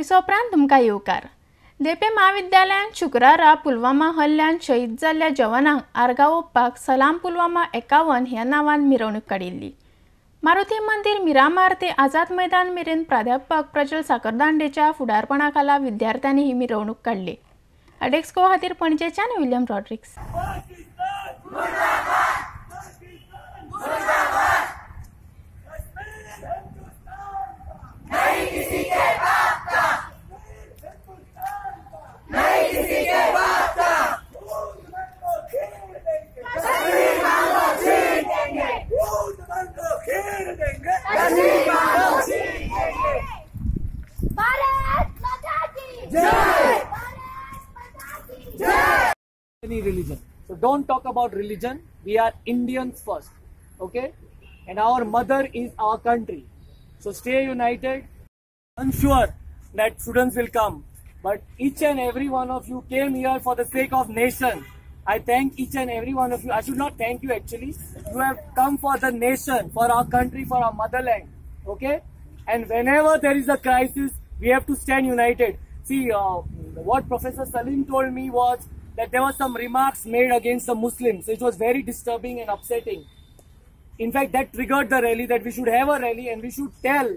विसोपरांत तुमकां येवकार देपे महाविद्यालयांत शुक्रारा पुलवामा हल्ल्यान शहीद जाल्ल्या जवानांक आर्गां ओपपाक सलाम पुलवामा एकावन ह्या नांवान मिरवणूक काडिल्ली मारुती मंदिर मिरामार ते आझाद मैदान मेरेन प्राध्यापक प्रज्वल साकरदांडेच्या फुडारपणा खाला विद्यार्थ्यांनी ही मिरवणूक काडली अडेक्सको खातीर पणजेच्यान William Rodrigues. Any religion. So don't talk about religion. We are Indians first. Okay? And our mother is our country. So stay united. I'm sure that students will come. But each and every one of you came here for the sake of nation. I thank each and every one of you. I should not thank you actually. You have come for the nation, for our country, for our motherland. Okay? And whenever there is a crisis, we have to stand united. See, uh, what Professor Salim told me was that there were some remarks made against the Muslims, which was very disturbing and upsetting. In fact, that triggered the rally that we should have a rally and we should tell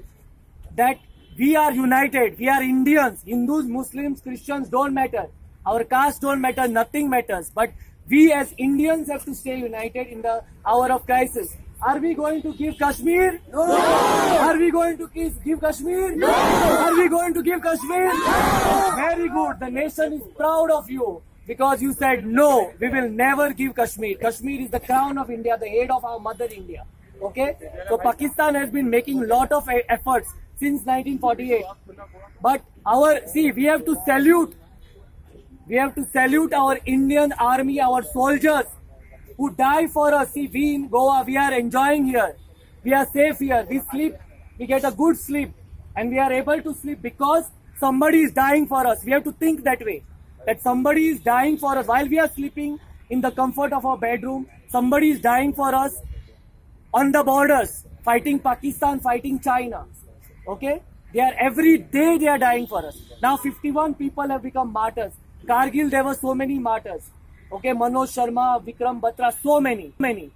that we are united. We are Indians. Hindus, Muslims, Christians don't matter. Our caste don't matter. Nothing matters. But we as Indians have to stay united in the hour of crisis. Are we going to give Kashmir? No. Are we going to give Kashmir? No. Are we going to give Kashmir? No. Very good. The nation is proud of you because you said no. We will never give Kashmir. Kashmir is the crown of India, the head of our mother India. Okay? So Pakistan has been making a lot of efforts since 1948. But our see, we have to salute. We have to salute our Indian army, our soldiers who die for us. See, we in Goa, we are enjoying here. We are safe here. We sleep, we get a good sleep, and we are able to sleep because somebody is dying for us. We have to think that way. That somebody is dying for us while we are sleeping in the comfort of our bedroom. Somebody is dying for us on the borders, fighting Pakistan, fighting China. Okay? They are every day they are dying for us. Now 51 people have become martyrs. Kargil, there were so many martyrs. Okay, Manoj Sharma, Vikram Batra, so many, many.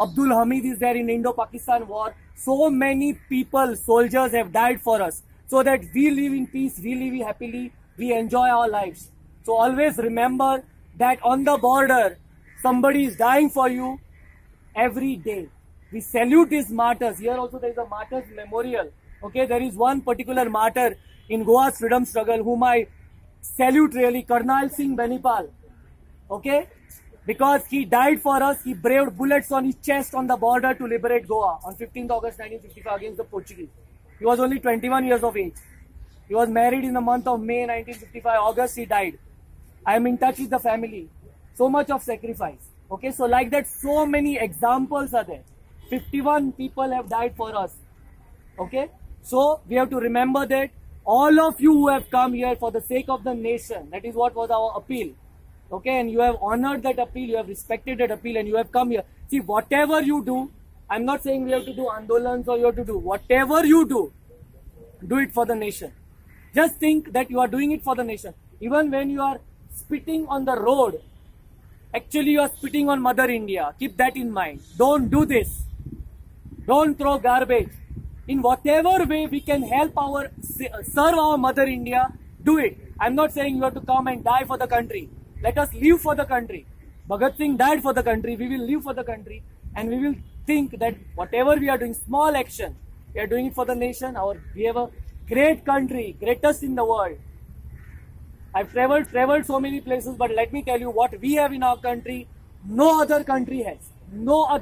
Abdul Hamid is there in Indo-Pakistan war. So many people, soldiers have died for us. So that we live in peace, we live happily, we enjoy our lives. So always remember that on the border, somebody is dying for you every day. We salute these martyrs. Here also there is a martyrs memorial. Okay, there is one particular martyr in Goa's freedom struggle whom I salute really, Karnail Singh Benipal. Okay, because he died for us, he braved bullets on his chest on the border to liberate Goa on 15th August 1955 against the Portuguese. He was only 21 years of age. He was married in the month of May 1955. August he died. I am in touch with the family. So much of sacrifice. Okay, so like that, so many examples are there. 51 people have died for us. Okay, so we have to remember that all of you who have come here for the sake of the nation, that is what was our appeal. Okay, and you have honored that appeal, you have respected that appeal, and you have come here. See, whatever you do, I'm not saying we have to do andolans or you have to do whatever you do, do it for the nation. Just think that you are doing it for the nation. Even when you are spitting on the road, actually you are spitting on Mother India. Keep that in mind. Don't do this. Don't throw garbage. In whatever way we can help our serve our Mother India, do it. I'm not saying you have to come and die for the country. Let us live for the country. Bhagat Singh died for the country. We will live for the country, and we will think that whatever we are doing, small action, we are doing it for the nation. Our we have a great country, greatest in the world. I've traveled traveled so many places, but let me tell you what we have in our country, no other country has. No other